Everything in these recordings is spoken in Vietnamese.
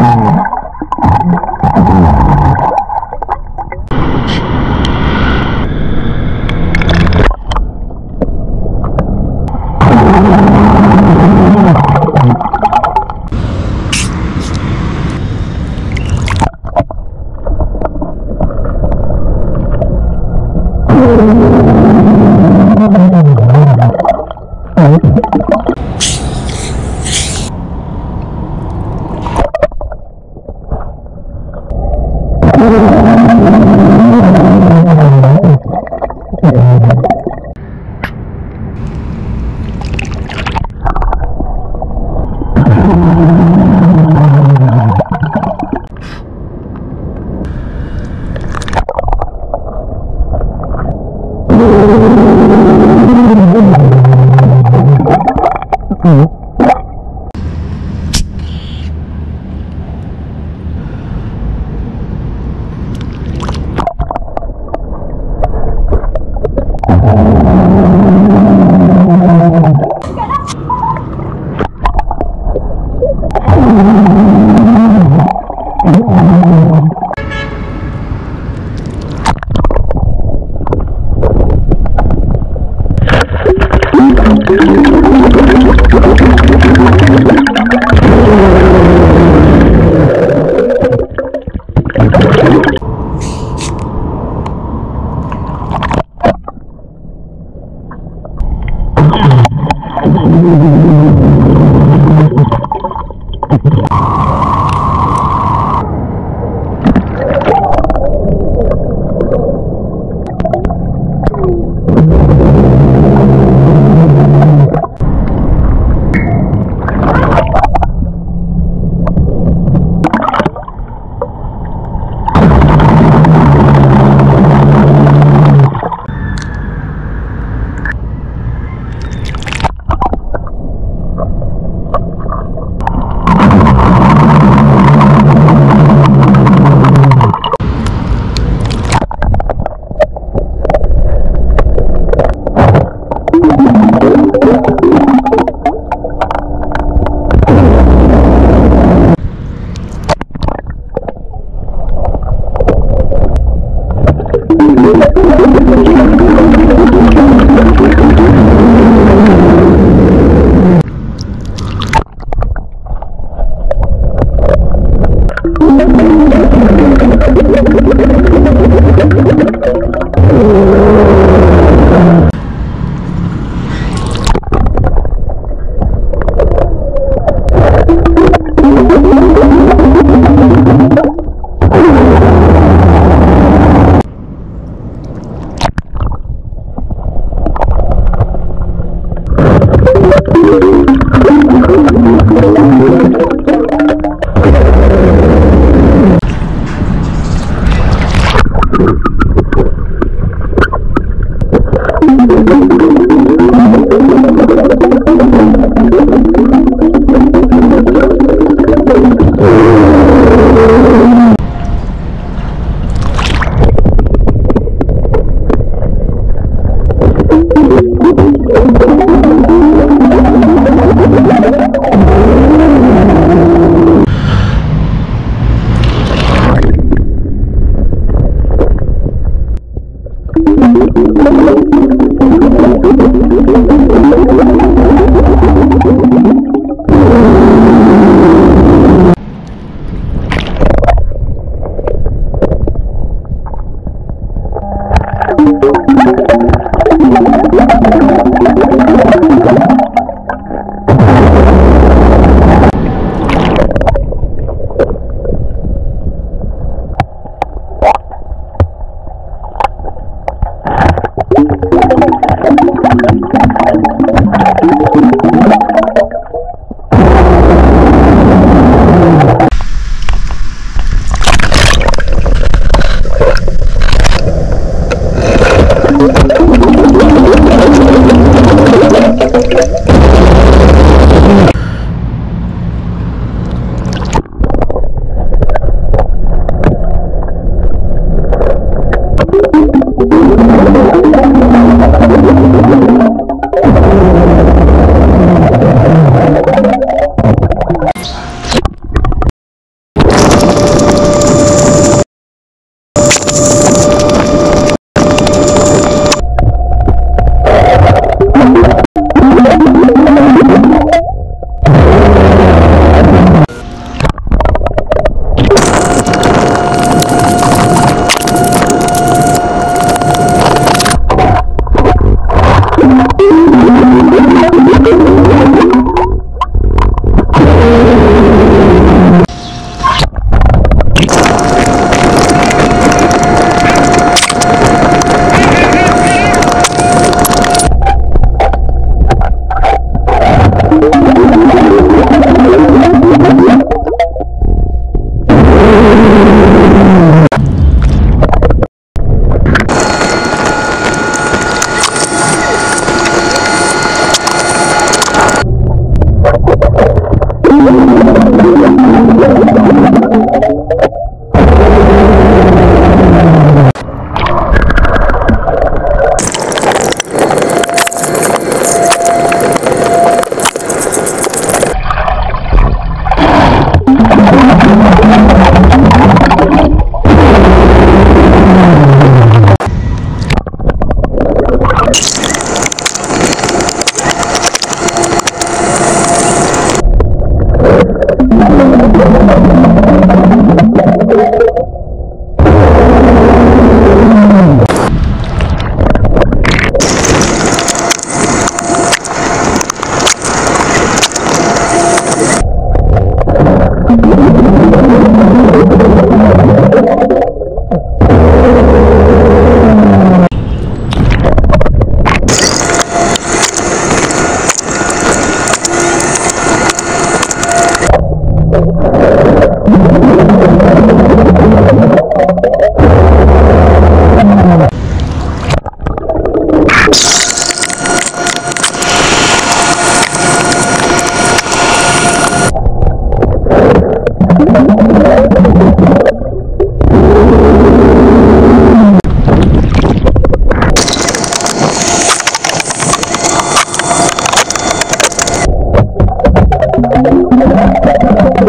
Thank Mm-hmm. Oh, my God.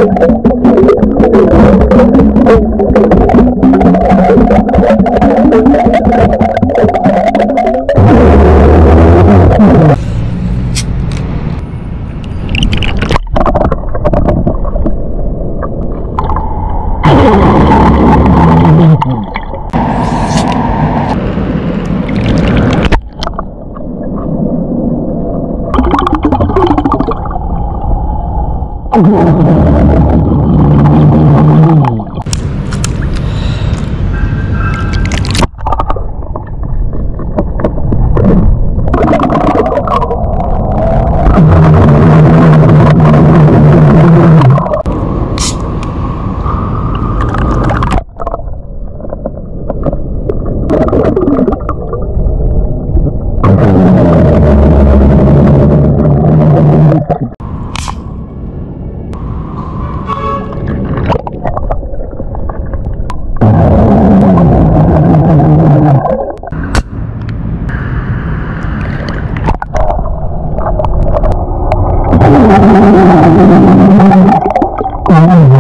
Oh, Oh,